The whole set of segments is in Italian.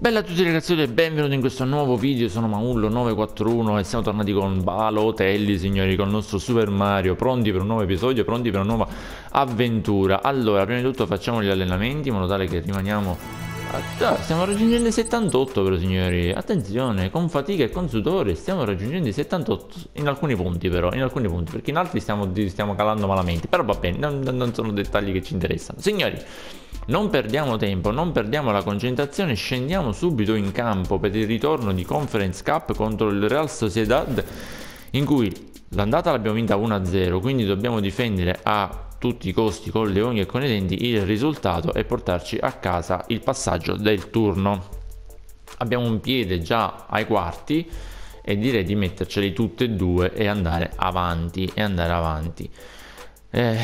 Bella a tutti ragazzi e benvenuti in questo nuovo video, sono Maullo941 e siamo tornati con Balotelli signori, con il nostro Super Mario, pronti per un nuovo episodio, pronti per una nuova avventura. Allora, prima di tutto facciamo gli allenamenti in modo tale che rimaniamo... Ah, stiamo raggiungendo i 78 però signori, attenzione, con fatica e con sudore stiamo raggiungendo i 78 in alcuni punti però, in alcuni punti, perché in altri stiamo, stiamo calando malamente, però va bene, non, non sono dettagli che ci interessano. Signori, non perdiamo tempo, non perdiamo la concentrazione, scendiamo subito in campo per il ritorno di Conference Cup contro il Real Sociedad in cui l'andata l'abbiamo vinta 1-0, quindi dobbiamo difendere a tutti i costi con le unghie e con i denti il risultato e portarci a casa il passaggio del turno. Abbiamo un piede già ai quarti e direi di metterceli tutte e due e andare avanti e andare avanti. Eh,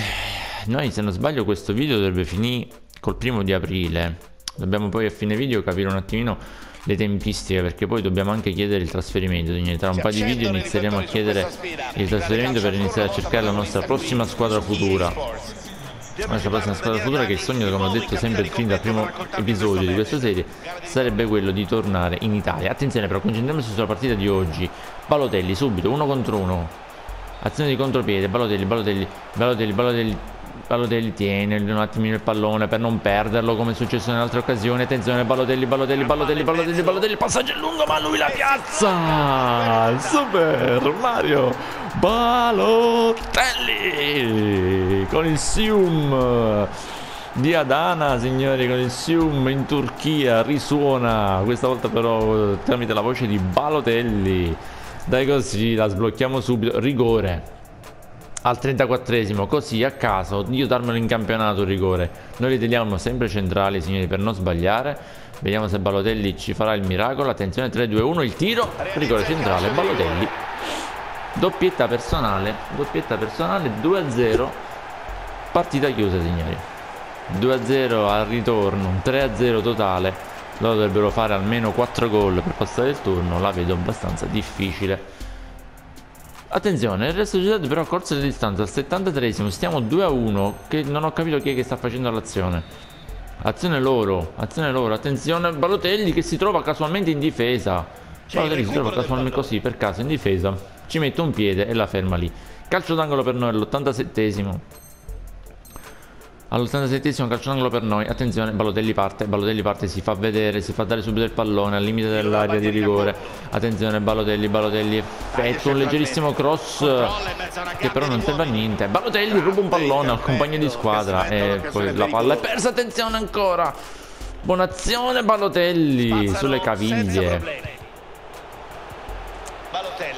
noi se non sbaglio questo video dovrebbe finire col primo di aprile. Dobbiamo poi a fine video capire un attimino le tempistiche perché poi dobbiamo anche chiedere il trasferimento quindi tra un paio di video inizieremo a chiedere il trasferimento per iniziare a cercare la nostra prossima squadra futura. La nostra prossima squadra futura che il sogno come ho detto sempre fin dal primo episodio di questa serie sarebbe quello di tornare in Italia. Attenzione però concentriamoci sulla partita di oggi. Balotelli subito uno contro uno. Azione di contropiede Balotelli Balotelli Balotelli Balotelli Balotelli tiene un attimino il pallone per non perderlo come è successo in altre occasioni attenzione Balotelli Balotelli Balotelli Balotelli Balotelli passaggio è lungo ma lui la piazza! Super Mario Balotelli! Con il Sium di Adana signori con il Sium in Turchia risuona. Questa volta però tramite la voce di Balotelli. Dai così la sblocchiamo subito. Rigore al 34esimo così a caso io darmelo in campionato il rigore. Noi li teniamo sempre centrali signori per non sbagliare. Vediamo se Balotelli ci farà il miracolo. Attenzione 3 2 1 il tiro. Rigore centrale Balotelli. Doppietta personale doppietta personale 2 a 0 partita chiusa signori. 2 a 0 al ritorno 3 a 0 totale. Loro dovrebbero fare almeno 4 gol per passare il turno la vedo abbastanza difficile Attenzione, il resto società però corsa di distanza al 73esimo, stiamo 2 a 1, che non ho capito chi è che sta facendo l'azione. Azione loro, azione loro, attenzione, Balotelli che si trova casualmente in difesa. Balotelli si trova casualmente così, per caso, in difesa. Ci mette un piede e la ferma lì. Calcio d'angolo per noi all'87esimo all'87esimo calcio d'angolo per noi. Attenzione Balotelli parte Balotelli parte si fa vedere si fa dare subito il pallone al limite dell'area di rigore. Attenzione Balotelli Balotelli effettua un leggerissimo cross che però non serve a niente. Balotelli ruba un pallone al compagno di squadra e poi la palla è persa. Attenzione ancora. Buona azione Balotelli sulle caviglie.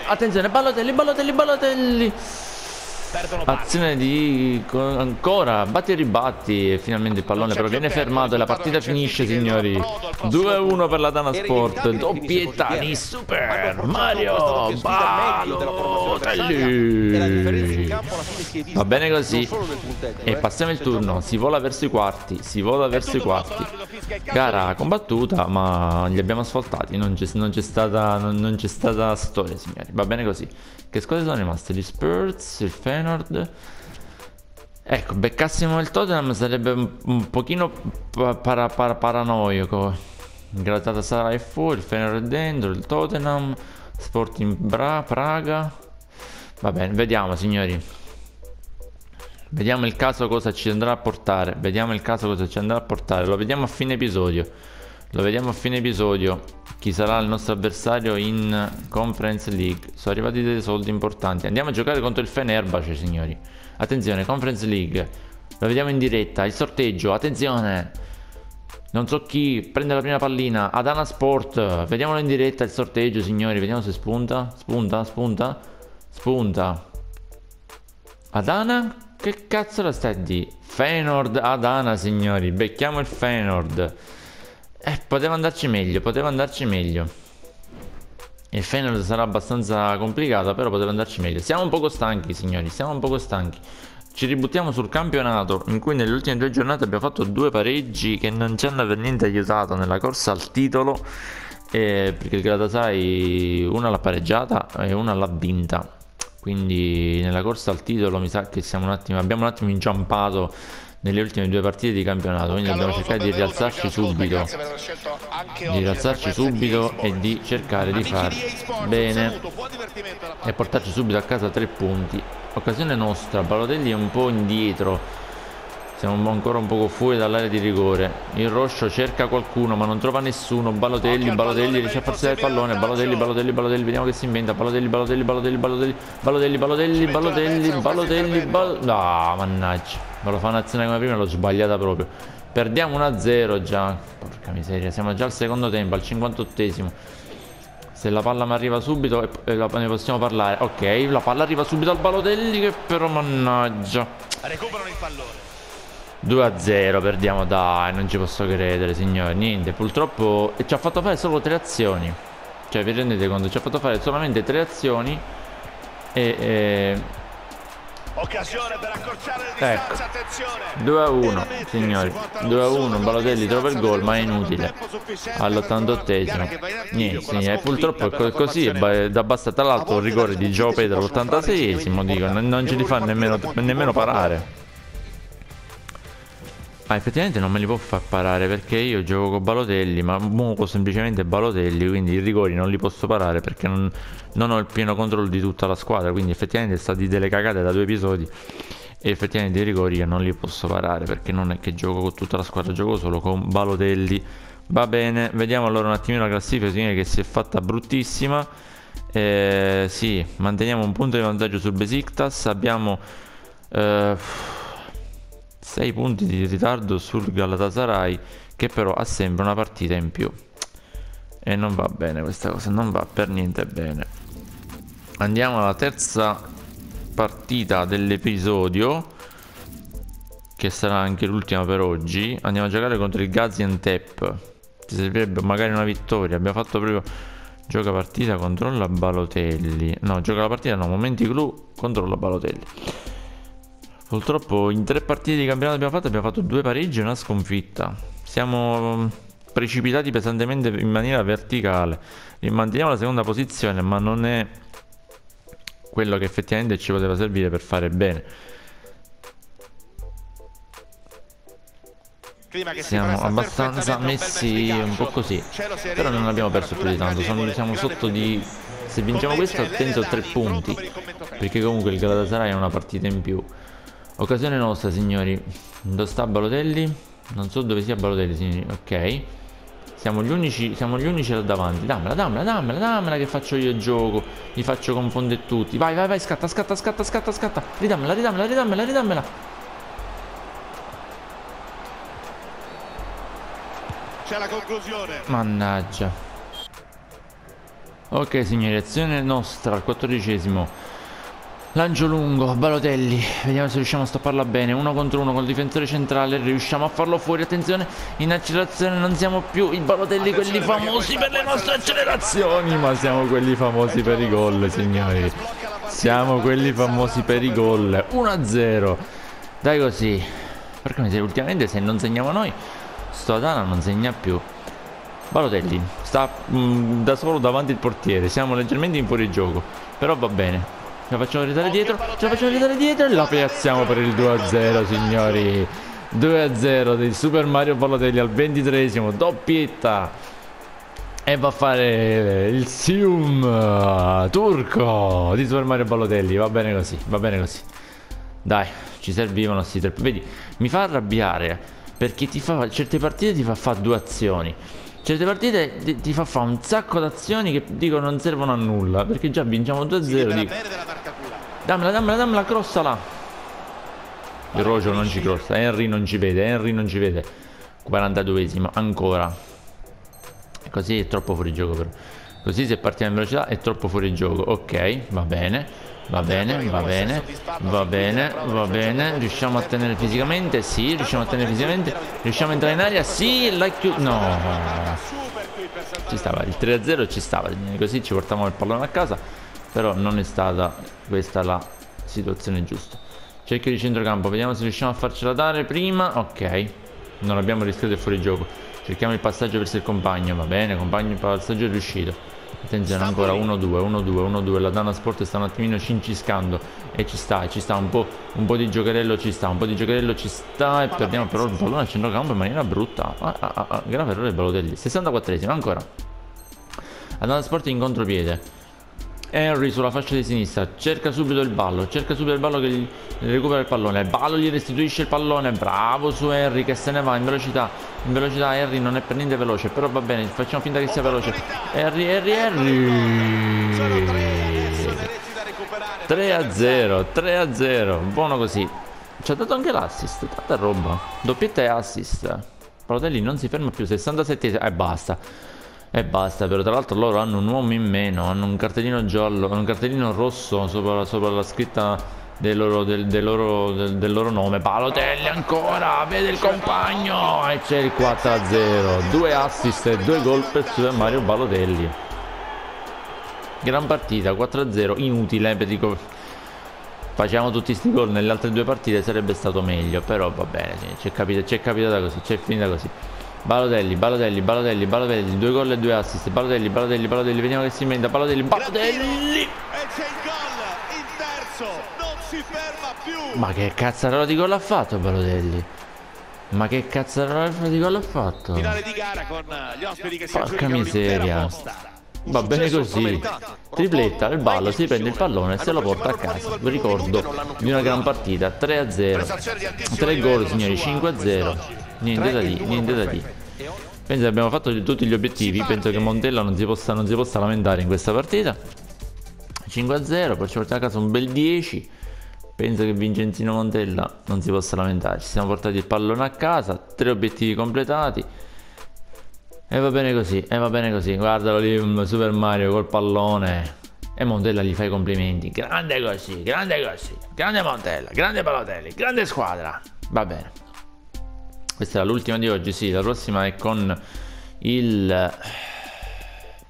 attenzione Balotelli Balotelli Balotelli Azione di ancora batti e ribatti e finalmente il pallone però viene fermato e la partita finisce signori. 2-1 per la Dana Sport doppietta di Super Mario Balotelli va bene così. E passiamo il turno. si vola verso i quarti si vola verso i quarti gara combattuta ma li abbiamo asfaltati. Non c'è stata, non, stata storia signori. Va bene così. Che squadre sono rimaste? Gli Spurs il Feyenoord. Ecco beccassimo il Tottenham sarebbe un, un pochino para, para, paranoico. Gratata sarà è fuori il Feyenoord dentro il Tottenham Sporting Bra Praga. Va bene vediamo signori vediamo il caso cosa ci andrà a portare vediamo il caso cosa ci andrà a portare lo vediamo a fine episodio lo vediamo a fine episodio chi sarà il nostro avversario in Conference League. Sono arrivati dei soldi importanti. Andiamo a giocare contro il Fenerbahce, signori. Attenzione, Conference League. Lo vediamo in diretta. Il sorteggio, attenzione. Non so chi prende la prima pallina. Adana Sport. Vediamolo in diretta il sorteggio, signori. Vediamo se spunta. Spunta, spunta. Spunta. Adana? Che cazzo la sta di? Feyenoord Adana, signori. Becchiamo il Feyenoord. Eh, poteva andarci meglio, poteva andarci meglio. Il Feyenoord sarà abbastanza complicato, però poteva andarci meglio. Siamo un poco stanchi, signori, siamo un poco stanchi. Ci ributtiamo sul campionato, in cui nelle ultime due giornate abbiamo fatto due pareggi che non ci hanno per niente aiutato nella corsa al titolo. Eh, perché il Galatasaray una l'ha pareggiata e una l'ha vinta. Quindi nella corsa al titolo mi sa che siamo un attimo, abbiamo un attimo inciampato nelle ultime due partite di campionato, quindi dobbiamo cercare di rialzarci subito, di rialzarci subito e di cercare di far bene e portarci subito a casa tre punti. Occasione nostra, Balotelli è un po' indietro siamo ancora un poco fuori dall'area di rigore. Il Roscio cerca qualcuno ma non trova nessuno. Balotelli, Balotelli riesce a farsi il pallone. Balotelli, Balotelli, Balotelli, vediamo che si inventa. Balotelli, Balotelli, Balotelli, Balotelli, Balotelli, Balotelli, Balotelli, Balotelli, Balotelli. No, mannaggia. Ma lo fa un'azione come prima l'ho sbagliata proprio. Perdiamo 1-0 già. Porca miseria, siamo già al secondo tempo, al 58esimo. Se la palla mi arriva subito ne possiamo parlare. Ok, la palla arriva subito al Balotelli che però mannaggia. Recuperano il pallone. 2 a 0 perdiamo dai non ci posso credere signori niente purtroppo ci ha fatto fare solo tre azioni cioè vi rendete conto ci ha fatto fare solamente tre azioni e, e... Occasione per accorciare le ecco. attenzione. 2 a 1, signori. 2 a 1, Balotelli trova il gol, ma è inutile. All'88esimo. Niente, e purtroppo è così. Da basta tra l'altro il rigore di Gio Pedro all'86esimo, dico, non ci li fa nemmeno, nemmeno parare. Ah, effettivamente non me li può far parare perché io gioco con Balotelli, ma muovo semplicemente Balotelli, quindi i rigori non li posso parare perché non, non, ho il pieno controllo di tutta la squadra, quindi effettivamente sta di delle cagate da due episodi e effettivamente i rigori io non li posso parare perché non è che gioco con tutta la squadra, gioco solo con Balotelli. Va bene, vediamo allora un attimino la classifica, signore che si è fatta bruttissima. Eh, sì, manteniamo un punto di vantaggio sul Besiktas, abbiamo... Eh, 6 punti di ritardo sul Galatasaray che però ha sempre una partita in più. E non va bene questa cosa non va per niente bene. Andiamo alla terza partita dell'episodio che sarà anche l'ultima per oggi. Andiamo a giocare contro il Gaziantep. Ci servirebbe magari una vittoria. Abbiamo fatto proprio gioca partita controlla Balotelli. No gioca la partita no momenti clou controlla Balotelli Purtroppo in tre partite di campionato abbiamo fatto abbiamo fatto due pareggi e una sconfitta. Siamo mm, precipitati pesantemente in maniera verticale. Manteniamo la seconda posizione, ma non è quello che effettivamente ci poteva servire per fare bene. Siamo abbastanza messi un po' così. Però non abbiamo perso più di tanto. siamo sotto di. Se vinciamo questo, attento a tre punti. Perché comunque il Galatasaray è una partita in più. Occasione nostra, signori. Dove sta Balotelli? Non so dove sia Balotelli, signori. Ok. Siamo gli unici, siamo gli unici là davanti. Dammela, dammela, dammela, dammela che faccio io il gioco. Li faccio confondere tutti. Vai, vai, vai, scatta, scatta, scatta, scatta, scatta. Ridammela, ridammela, ridammela, ridammela. C'è la conclusione. Mannaggia. Ok, signori, azione nostra al quattordicesimo. Lancio lungo, Balotelli, vediamo se riusciamo a stopparla bene, uno contro uno col difensore centrale, riusciamo a farlo fuori, attenzione, in accelerazione non siamo più i Balotelli quelli famosi per le nostre accelerazioni, ma siamo quelli famosi per i gol, signori, siamo quelli famosi per i gol, 1-0, dai così, perché ultimamente se non segniamo noi, sto Adana non segna più. Balotelli sta mh, mm, da solo davanti il portiere, siamo leggermente in fuorigioco, però va bene. Ce la facciamo ridare dietro. Ce la facciamo ridare dietro e la piazziamo per il 2-0, signori. 2-0 di Super Mario Balotelli al 23esimo. Doppietta. E va a fare il Sium uh, turco di Super Mario Balotelli. Va bene così, va bene così. Dai, ci servivano sti tre. Vedi, mi fa arrabbiare perché ti fa, certe partite ti fa fare due azioni. Certe partite ti, ti fa fare un sacco d'azioni che dico non servono a nulla. Perché già vinciamo 2-0. Dico, dammela, dammela, dammela, crossala. Il Rojo non ci crossa. Henry non ci vede. Henry non ci vede. 42esimo, ancora. Così è troppo fuori gioco però. Così se partiamo in velocità è troppo fuori gioco. Ok, va bene. Va bene, va bene, va bene, va bene. Riusciamo a tenere fisicamente? Sì, riusciamo a tenere fisicamente. Riusciamo a entrare in aria? Sì, like No. Ci stava, il 3-0 ci stava. Così ci portiamo il pallone a casa. Però non è stata questa la situazione giusta. Cerchio di centrocampo, vediamo se riusciamo a farcela dare prima. Ok. Non abbiamo rischiato il fuorigioco. Cerchiamo il passaggio verso il compagno, va bene, compagno il passaggio è riuscito. Attenzione ancora 1-2, 1-2, 1-2. La Dana Sport sta un attimino cinciscando. E ci sta, ci sta un po', un po' di giocherello ci sta, un po' di giocherello ci sta. E perdiamo però il pallone al centrocampo in maniera brutta. Ah, ah, ah, ah grave errore Balotelli. 64esimo ancora. La Dana Sport in contropiede. Henry sulla fascia di sinistra cerca subito il ballo cerca subito il ballo che gli recupera il pallone il ballo gli restituisce il pallone bravo su Henry che se ne va in velocità in velocità Henry non è per niente veloce però va bene facciamo finta che sia veloce. Henry Henry Henry! 3 a 0 3 a 0 buono così. Ci ha dato anche l'assist tanta roba. Doppietta e assist. Palotelli non si ferma più 67 e basta e basta, però tra l'altro loro hanno un uomo in meno, hanno un cartellino giallo, un cartellino rosso sopra, sopra la scritta del loro, del, del, loro, del, del loro, nome. Palotelli ancora, vede il compagno e c'è il 4-0. Due assist e due gol per Mario Balotelli. Gran partita, 4-0, inutile, eh, dico, facciamo tutti sti gol nelle altre due partite sarebbe stato meglio, però va bene, c'è capita, capitata così, c'è finita così. Balotelli, Balotelli, Balotelli, Balotelli, due gol e due assist. Balotelli, Balotelli, Balotelli, vediamo che si inventa. Balotelli, Balotelli. E c'è il gol, il terzo, non si ferma più. Ma che cazzarola di gol ha fatto Balotelli? Ma che cazzarola di gol ha fatto? Finale di gara con gli ospiti che si Porca miseria. Va bene così. Tripletta, il ballo, si prende il pallone e se lo porta a casa. Vi ricordo di una gran partita. 3 a 0. 3 gol signori, 5 a 0. Niente da dire, niente da dire. Penso che abbiamo fatto tutti gli obiettivi. Penso che Montella non si possa, non si possa lamentare in questa partita. 5-0, poi ci portiamo a casa un bel 10. Penso che Vincenzino Montella non si possa lamentare. Ci siamo portati il pallone a casa, tre obiettivi completati. E va bene così, e va bene così. Guardalo lì, Super Mario col pallone. E Montella gli fa i complimenti. Grande così, grande così. Grande Montella, grande Palotelli, grande squadra. Va bene. Questa è l'ultima di oggi, sì, la prossima è con il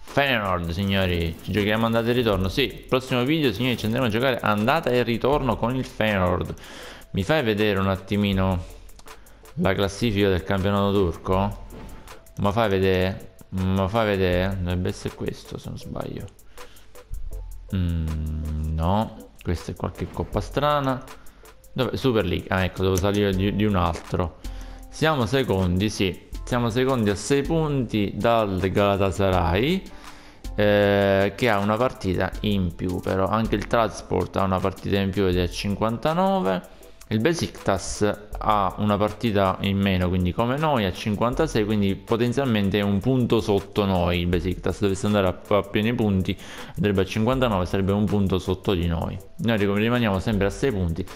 Feyenoord, signori. Ci giochiamo andata e ritorno. Sì, prossimo video, signori, ci andremo a giocare andata e ritorno con il Feyenoord. Mi fai vedere un attimino la classifica del campionato turco? Ma fai vedere? Ma fai vedere? Dovrebbe essere questo, se non sbaglio. Mm, no, questa è qualche coppa strana. Dove? Super League. Ah, ecco, devo salire di, di un altro. Siamo secondi, sì. Siamo secondi a 6 punti dal Galatasaray. Eh, che ha una partita in più però anche il Transport ha una partita in più ed è a 59 il Besiktas ha una partita in meno quindi come noi a 56 quindi potenzialmente è un punto sotto noi il Besiktas dovesse andare a, a pieni punti andrebbe a 59 sarebbe un punto sotto di noi noi rimaniamo sempre a 6 punti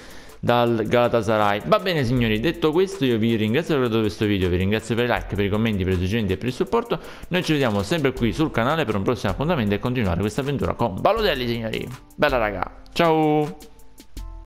dal Galatasaray. Va bene signori, detto questo io vi ringrazio per questo video, vi ringrazio per i like, per i commenti, per i suggerimenti e per il supporto. Noi ci vediamo sempre qui sul canale per un prossimo appuntamento e continuare questa avventura con Balotelli signori. Bella raga, ciao!